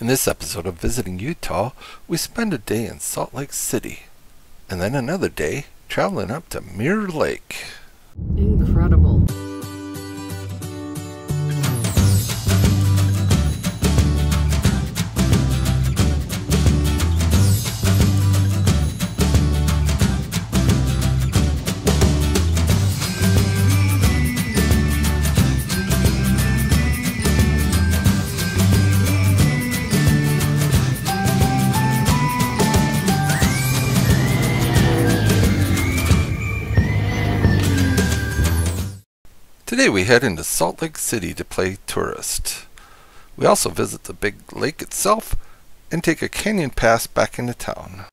In this episode of Visiting Utah, we spend a day in Salt Lake City, and then another day traveling up to Mirror Lake. Today we head into Salt Lake City to play tourist. We also visit the big lake itself and take a canyon pass back into town.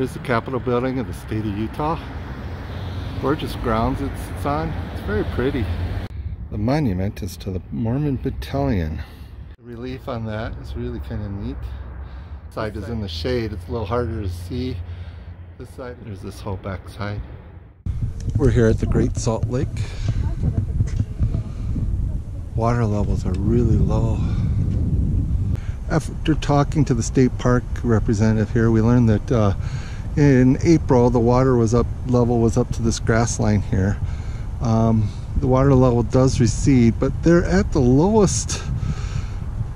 Here's the Capitol building of the state of Utah. Gorgeous grounds it's on. It's very pretty. The monument is to the Mormon Battalion. The relief on that is really kind of neat. This Side is in the shade. It's a little harder to see. This side, there's this whole back side. We're here at the Great Salt Lake. Water levels are really low. After talking to the state park representative here, we learned that uh, in April the water was up level was up to this grass line here. Um, the water level does recede, but they're at the lowest.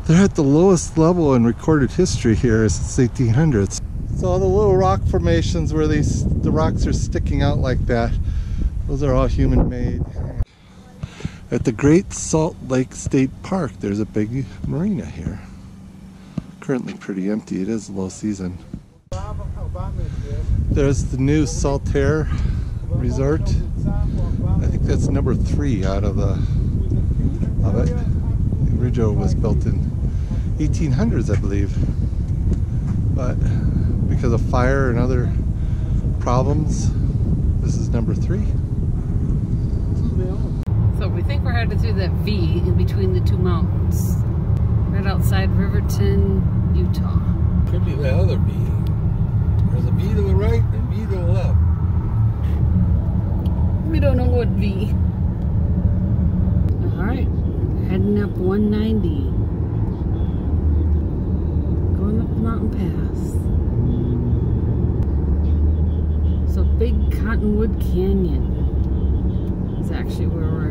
They're at the lowest level in recorded history here since 1800s. So all the little rock formations where these the rocks are sticking out like that, those are all human-made. At the Great Salt Lake State Park, there's a big marina here currently pretty empty. It is low season. There's the new Saltair Resort. I think that's number three out of the of it. The original was built in 1800s, I believe, but because of fire and other problems, this is number three. So we think we're headed through that V in between the two mountains. Right outside Riverton, Utah. Could be the other B. There's a B to the right and B to the left. We don't know what V. Alright, heading up 190. Going up the mountain pass. So Big Cottonwood Canyon is actually where we're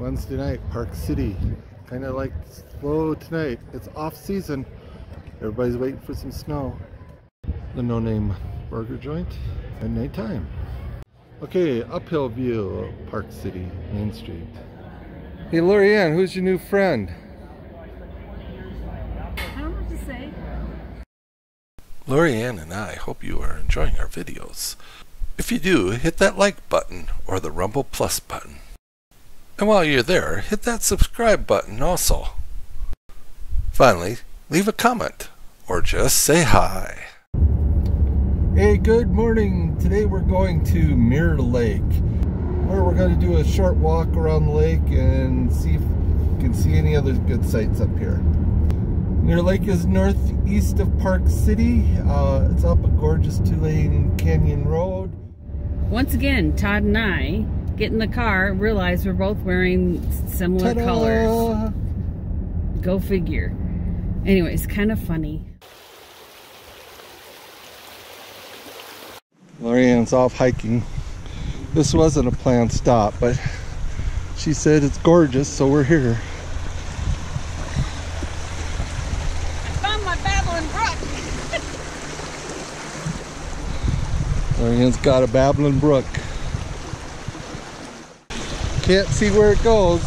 Wednesday night, Park City. Kind of like slow tonight. It's off season. Everybody's waiting for some snow. The No Name Burger Joint at nighttime. Okay, uphill view of Park City, Main Street. Hey LoriAnn, who's your new friend? I don't. LoriAnn and I hope you are enjoying our videos. If you do, hit that like button or the Rumble Plus button. And while you're there, hit that subscribe button also. Finally, leave a comment or just say hi. Hey, good morning. Today we're going to Mirror Lake, where we're going to do a short walk around the lake and see if we can see any other good sights up here. Mirror Lake is northeast of Park City. Uh, it's up a gorgeous two-lane canyon road. Once again, Todd and I get in the car, realize we're both wearing similar colors. Go figure. Anyways, kind of funny. LoriAnn's off hiking. This wasn't a planned stop, but she said it's gorgeous, so we're here. I found my babbling brook. LoriAnn's got a babbling brook. Can't see where it goes.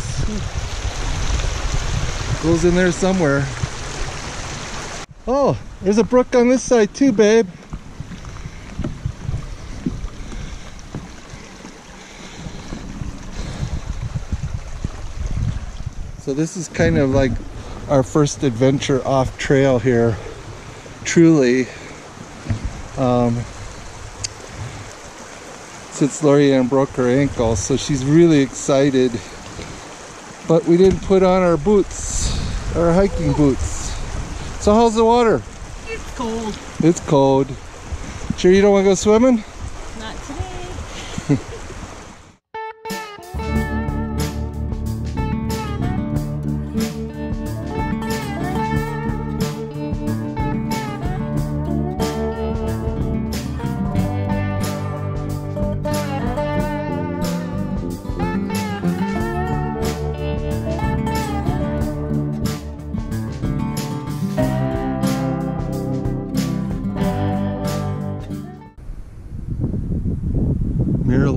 Goes in there somewhere. Oh, there's a brook on this side too, babe. So this is kind of like our first adventure off trail here, truly. Um, since LoriAnn broke her ankle, so she's really excited. But we didn't put on our boots, our hiking boots. So how's the water? It's cold. It's cold. Sure you don't want to go swimming?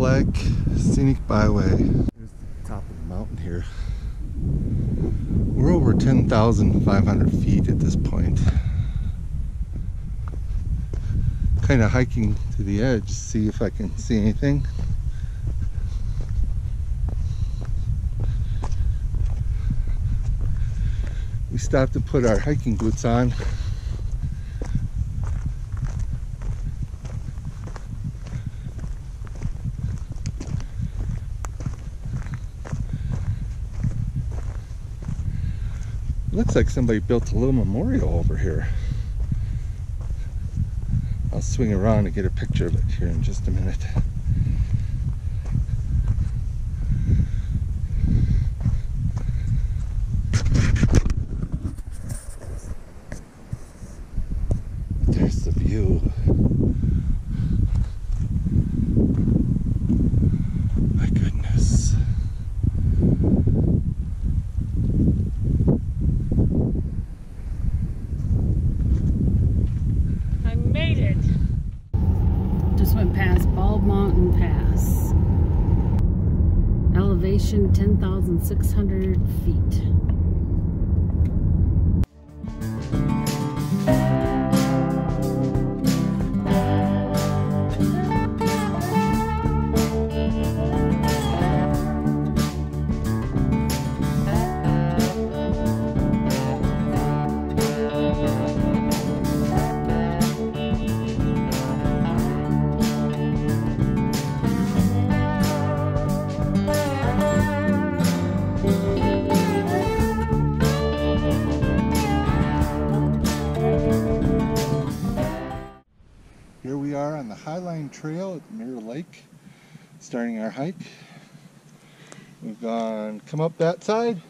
Lake Scenic Byway. Here's the top of the mountain here. We're over 10,500 feet at this point. Kind of hiking to the edge, see if I can see anything. We stopped to put our hiking boots on. Looks like somebody built a little memorial over here. I'll swing around and get a picture of it here in just a minute. There's the view. My goodness. I made it. Just went past Bald Mountain Pass. Elevation 10,600 feet. Highline Trail at Mirror Lake, starting our hike. We've gone, come up that side,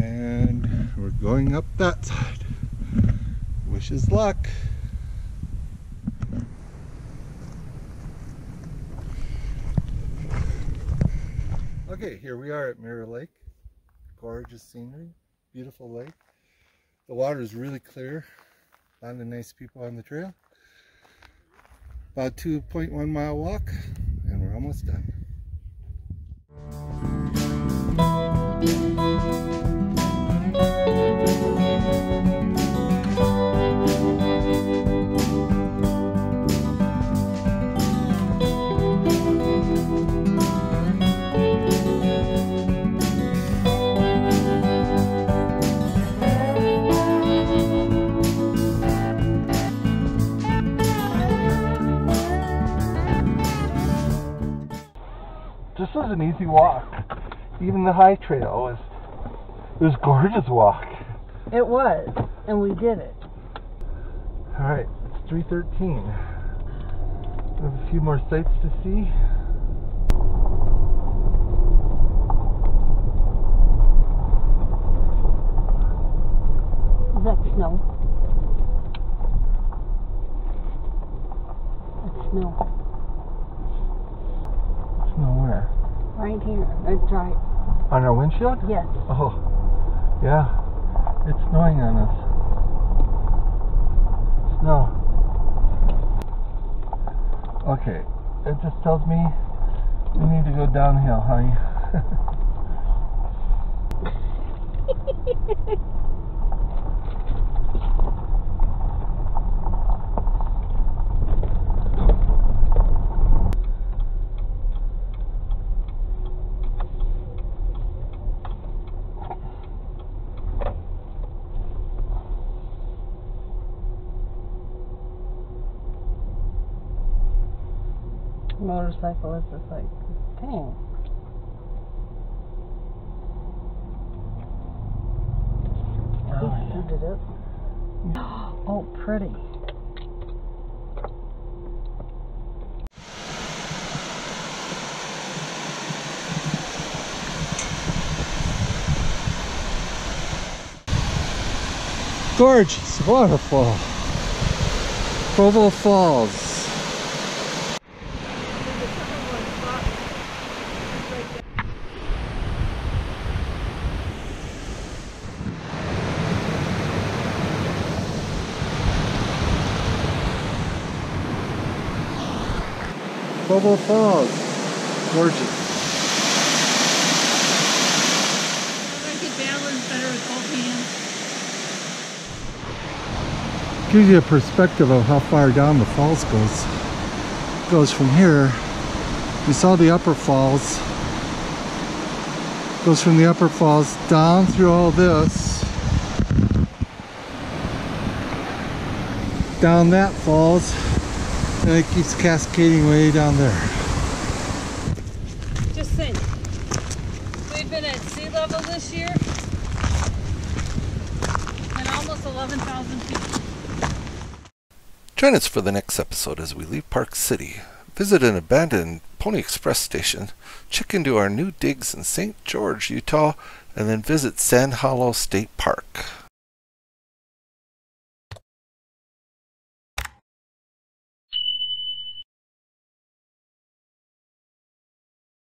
and we're going up that side. Wish us luck. Okay, here we are at Mirror Lake. Gorgeous scenery, beautiful lake. The water is really clear. A lot of nice people on the trail. About 2.1 mile walk, and we're almost done. An easy walk. Even the high trail was it was a gorgeous walk. It was, and we did it. All right, it's 3:13. We have a few more sights to see. Is that snow? That's snow. It's nowhere. Right here. That's right. On our windshield? Yes. Oh, yeah. It's snowing on us. Snow. Okay, it just tells me we need to go downhill, honey. Motorcyclist is like, dang. He scooted up. Oh, pretty. Gorgeous waterfall. Provo Falls. Provo Falls. Gorgeous. I could balance better with both hands. Gives you a perspective of how far down the falls goes. Goes from here. We saw the upper falls. Goes from the upper falls down through all this. Down that falls. And it keeps cascading way down there. Just think, we've been at sea level this year and almost 11,000 feet. Join us for the next episode as we leave Park City, visit an abandoned Pony Express station, check into our new digs in St. George, Utah, and then visit Sand Hollow State Park.